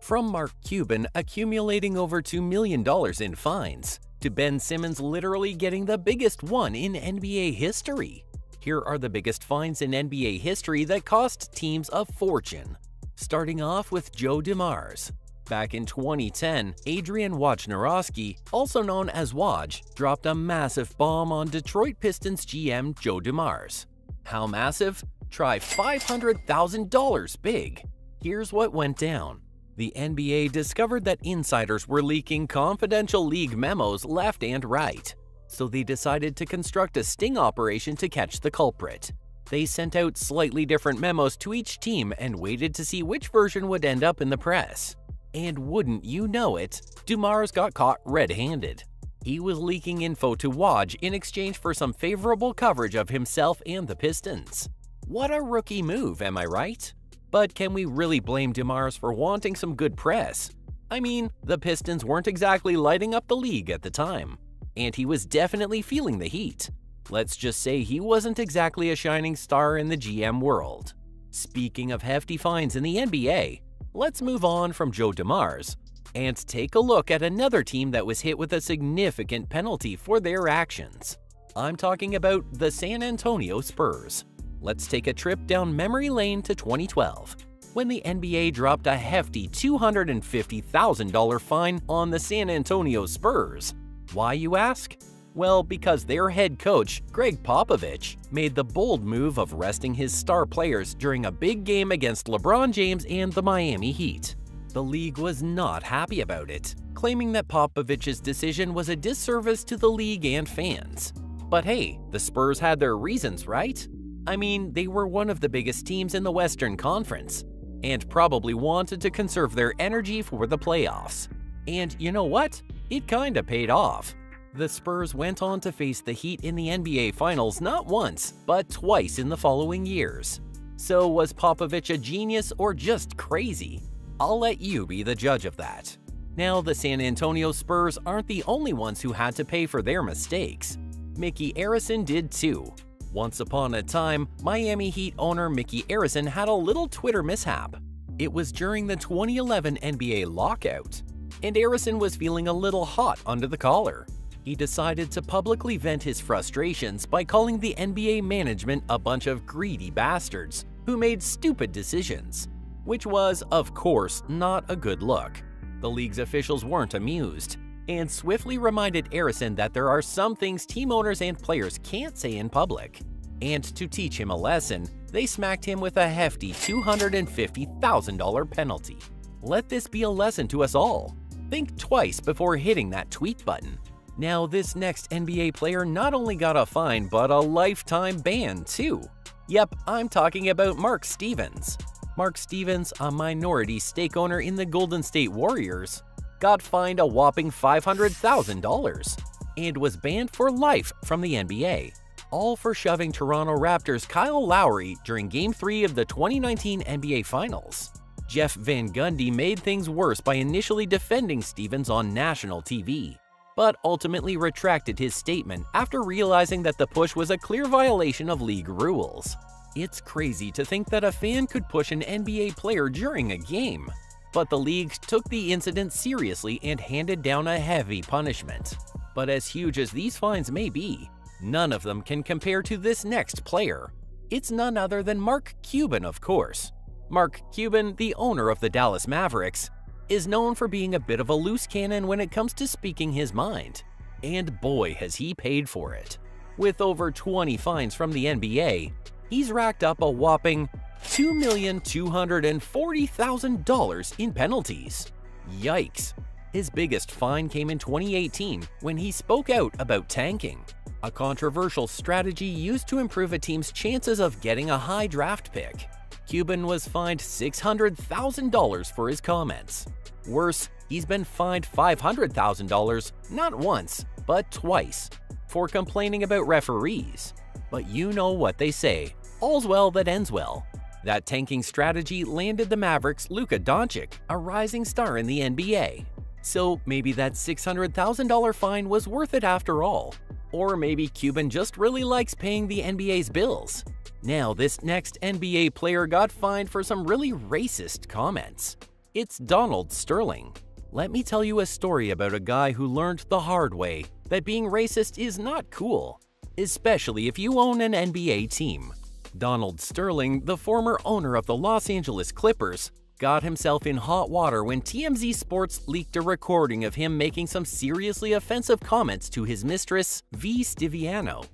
From Mark Cuban accumulating over $2 million in fines, to Ben Simmons literally getting the biggest one in NBA history. Here are the biggest fines in NBA history that cost teams a fortune. Starting off with Joe Dumars. Back in 2010, Adrian Wojnarowski, also known as Woj, dropped a massive bomb on Detroit Pistons GM Joe Dumars. How massive? Try $500,000 big. Here's what went down. The NBA discovered that insiders were leaking confidential league memos left and right, so they decided to construct a sting operation to catch the culprit. They sent out slightly different memos to each team and waited to see which version would end up in the press. And wouldn't you know it, Dumars got caught red-handed. He was leaking info to Woj in exchange for some favorable coverage of himself and the Pistons. What a rookie move, am I right? But can we really blame Dumars for wanting some good press? I mean, the Pistons weren't exactly lighting up the league at the time, and he was definitely feeling the heat. Let's just say he wasn't exactly a shining star in the GM world. Speaking of hefty fines in the NBA, let's move on from Joe Dumars and take a look at another team that was hit with a significant penalty for their actions. I'm talking about the San Antonio Spurs let's take a trip down memory lane to 2012, when the NBA dropped a hefty $250,000 fine on the San Antonio Spurs. Why, you ask? Well, because their head coach, Gregg Popovich, made the bold move of resting his star players during a big game against LeBron James and the Miami Heat. The league was not happy about it, claiming that Popovich's decision was a disservice to the league and fans. But hey, the Spurs had their reasons, right? I mean, they were one of the biggest teams in the Western Conference, and probably wanted to conserve their energy for the playoffs. And you know what? It kinda paid off. The Spurs went on to face the Heat in the NBA Finals not once, but twice in the following years. So was Popovich a genius or just crazy? I'll let you be the judge of that. Now, the San Antonio Spurs aren't the only ones who had to pay for their mistakes. Micky Arison did too, once upon a time, Miami Heat owner Micky Arison had a little Twitter mishap. It was during the 2011 NBA lockout, and Arison was feeling a little hot under the collar. He decided to publicly vent his frustrations by calling the NBA management a bunch of greedy bastards who made stupid decisions, which was, of course, not a good look. The league's officials weren't amused, and swiftly reminded Arison that there are some things team owners and players can't say in public. And to teach him a lesson, they smacked him with a hefty $250,000 penalty. Let this be a lesson to us all. Think twice before hitting that tweet button. Now, this next NBA player not only got a fine, but a lifetime ban, too. Yep, I'm talking about Mark Stevens. Mark Stevens, a minority stake owner in the Golden State Warriors, got fined a whopping $500,000 and was banned for life from the NBA, all for shoving Toronto Raptors Kyle Lowry during Game 3 of the 2019 NBA Finals. Jeff Van Gundy made things worse by initially defending Stevens on national TV, but ultimately retracted his statement after realizing that the push was a clear violation of league rules. It's crazy to think that a fan could push an NBA player during a game, but the league took the incident seriously and handed down a heavy punishment. But as huge as these fines may be, none of them can compare to this next player. It's none other than Mark Cuban, of course. Mark Cuban, the owner of the Dallas Mavericks, is known for being a bit of a loose cannon when it comes to speaking his mind. And boy, has he paid for it. With over 20 fines from the NBA, he's racked up a whopping $2,240,000 in penalties. Yikes! His biggest fine came in 2018 when he spoke out about tanking, a controversial strategy used to improve a team's chances of getting a high draft pick. Cuban was fined $600,000 for his comments. Worse, he's been fined $500,000 not once, but twice, for complaining about referees. But you know what they say, all's well that ends well. That tanking strategy landed the Mavericks Luka Doncic, a rising star in the NBA. So maybe that $600,000 fine was worth it after all. Or maybe Cuban just really likes paying the NBA's bills. Now, this next NBA player got fined for some really racist comments. It's Donald Sterling. Let me tell you a story about a guy who learned the hard way that being racist is not cool, especially if you own an NBA team. Donald Sterling, the former owner of the Los Angeles Clippers, got himself in hot water when TMZ Sports leaked a recording of him making some seriously offensive comments to his mistress, V. Stiviano.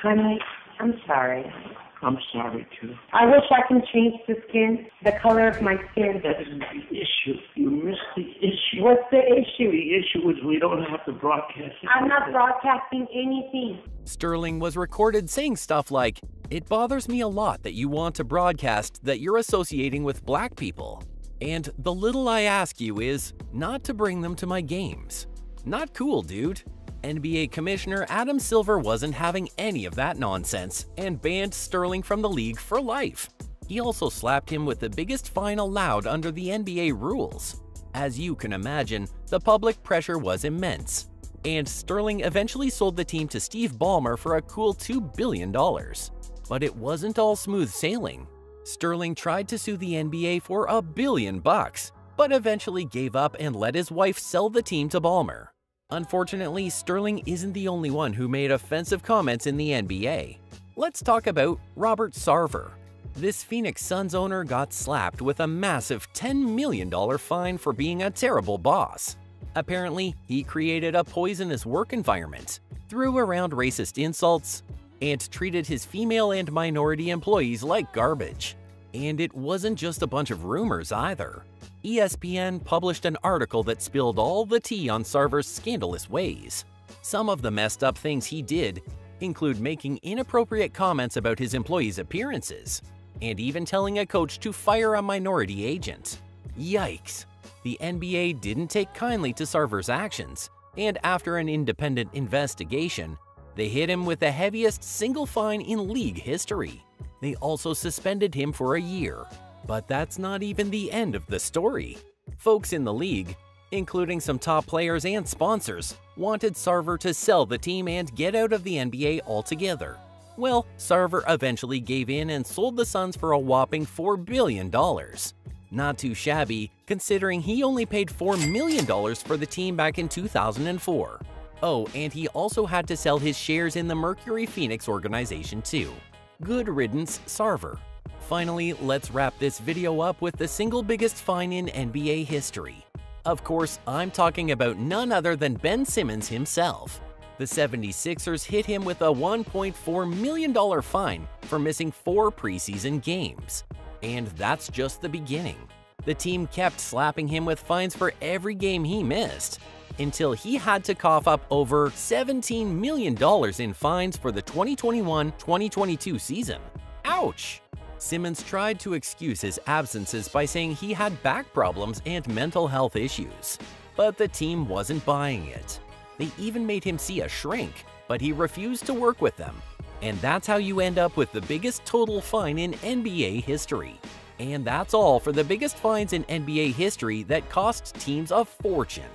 Honey, I'm sorry. I'm sorry too. I wish I can change the skin, the color of my skin. That isn't the issue. You missed the issue. What's the issue? The issue is we don't have to broadcast it. I'm not broadcasting anything. Sterling was recorded saying stuff like, It bothers me a lot that you want to broadcast that you're associating with black people. And the little I ask you is not to bring them to my games. Not cool, dude. NBA Commissioner Adam Silver wasn't having any of that nonsense and banned Sterling from the league for life. He also slapped him with the biggest fine allowed under the NBA rules. As you can imagine, the public pressure was immense, and Sterling eventually sold the team to Steve Ballmer for a cool $2 billion. But it wasn't all smooth sailing. Sterling tried to sue the NBA for a billion bucks, but eventually gave up and let his wife sell the team to Ballmer. Unfortunately, Sterling isn't the only one who made offensive comments in the NBA. Let's talk about Robert Sarver. This Phoenix Suns owner got slapped with a massive $10 million fine for being a terrible boss. Apparently, he created a poisonous work environment, threw around racist insults, and treated his female and minority employees like garbage. And it wasn't just a bunch of rumors either. ESPN published an article that spilled all the tea on Sarver's scandalous ways. Some of the messed up things he did include making inappropriate comments about his employees' appearances, and even telling a coach to fire a minority agent. Yikes! The NBA didn't take kindly to Sarver's actions, and after an independent investigation, they hit him with the heaviest single fine in league history. They also suspended him for a year, but that's not even the end of the story. Folks in the league, including some top players and sponsors, wanted Sarver to sell the team and get out of the NBA altogether. Well, Sarver eventually gave in and sold the Suns for a whopping $4 billion. Not too shabby, considering he only paid $4 million for the team back in 2004. Oh, and he also had to sell his shares in the Mercury Phoenix organization too. Good riddance, Sarver. Finally, let's wrap this video up with the single biggest fine in NBA history. Of course, I'm talking about none other than Ben Simmons himself. The 76ers hit him with a $1.4 million fine for missing four preseason games. And that's just the beginning. The team kept slapping him with fines for every game he missed, until he had to cough up over $17 million in fines for the 2021-2022 season. Ouch! Simmons tried to excuse his absences by saying he had back problems and mental health issues. But the team wasn't buying it. They even made him see a shrink, but he refused to work with them. And that's how you end up with the biggest total fine in NBA history. And that's all for the biggest fines in NBA history that cost teams a fortune.